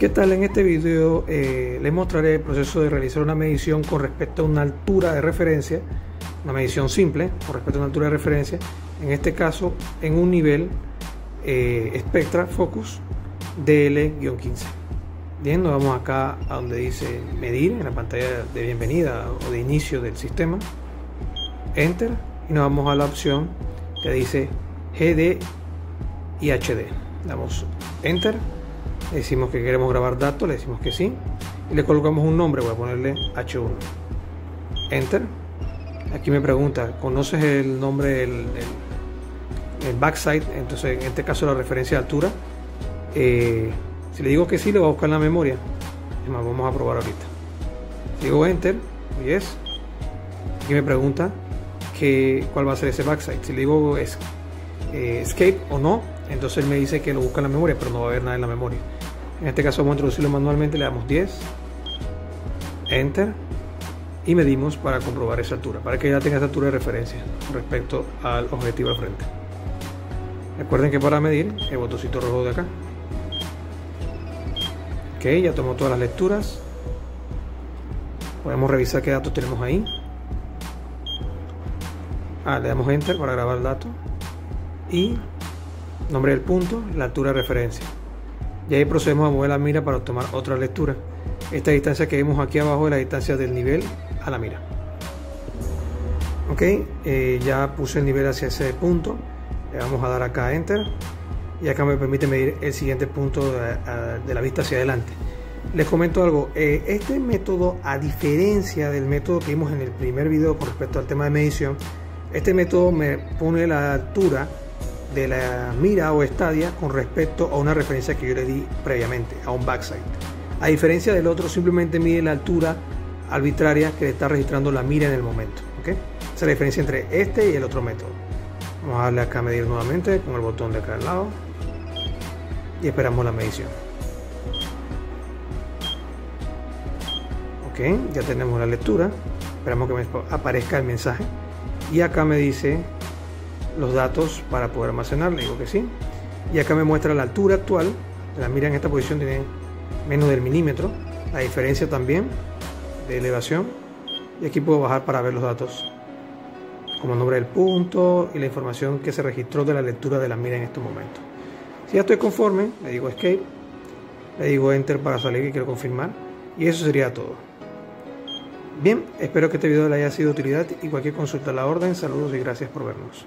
¿Qué tal? En este video eh, les mostraré el proceso de realizar una medición con respecto a una altura de referencia, una medición simple con respecto a una altura de referencia, en este caso en un nivel eh, Spectra Focus DL-15. Bien, nos vamos acá a donde dice medir en la pantalla de bienvenida o de inicio del sistema, Enter y nos vamos a la opción que dice GD y HD. Damos Enter decimos que queremos grabar datos, le decimos que sí. Y le colocamos un nombre, voy a ponerle H1 Enter. Aquí me pregunta, ¿conoces el nombre del, el backside? entonces en este caso la referencia de altura. Eh, si le digo que sí, le voy a buscar en la memoria. Es más, vamos a probar ahorita. Digo Enter, yes. Aquí me pregunta que, cuál va a ser ese backside si le digo es, eh, escape o no entonces él me dice que lo busca en la memoria pero no va a haber nada en la memoria en este caso vamos a introducirlo manualmente, le damos 10, Enter y medimos para comprobar esa altura, para que ya tenga esa altura de referencia respecto al objetivo al frente. Recuerden que para medir el botoncito rojo de acá. Ok, ya tomó todas las lecturas. Podemos revisar qué datos tenemos ahí. Ah, le damos Enter para grabar el dato. Y nombre del punto, la altura de referencia y ahí procedemos a mover la mira para tomar otra lectura. Esta distancia que vemos aquí abajo es la distancia del nivel a la mira. Ok, eh, ya puse el nivel hacia ese punto. Le vamos a dar acá Enter y acá me permite medir el siguiente punto de, la vista hacia adelante. Les comento algo, eh, este método, a diferencia del método que vimos en el primer video con respecto al tema de medición, este método me pone la altura de la mira o estadia con respecto a una referencia que yo le di previamente, a un backside. A diferencia del otro, simplemente mide la altura arbitraria que le está registrando la mira en el momento. ¿okay? Esa es la diferencia entre este y el otro método. Vamos a darle acá a medir nuevamente con el botón de acá al lado y esperamos la medición. Ok, ya tenemos la lectura. Esperamos que me aparezca el mensaje. Y acá me dice los datos para poder almacenar, le digo que sí. Y acá me muestra la altura actual, la mira en esta posición tiene menos del milímetro, la diferencia también de elevación. Y aquí puedo bajar para ver los datos, como nombre del punto y la información que se registró de la lectura de la mira en este momento. Si ya estoy conforme, le digo Escape, le digo Enter para salir y quiero confirmar. Y eso sería todo. Bien, espero que este video le haya sido de utilidad y cualquier consulta a la orden. Saludos y gracias por vernos.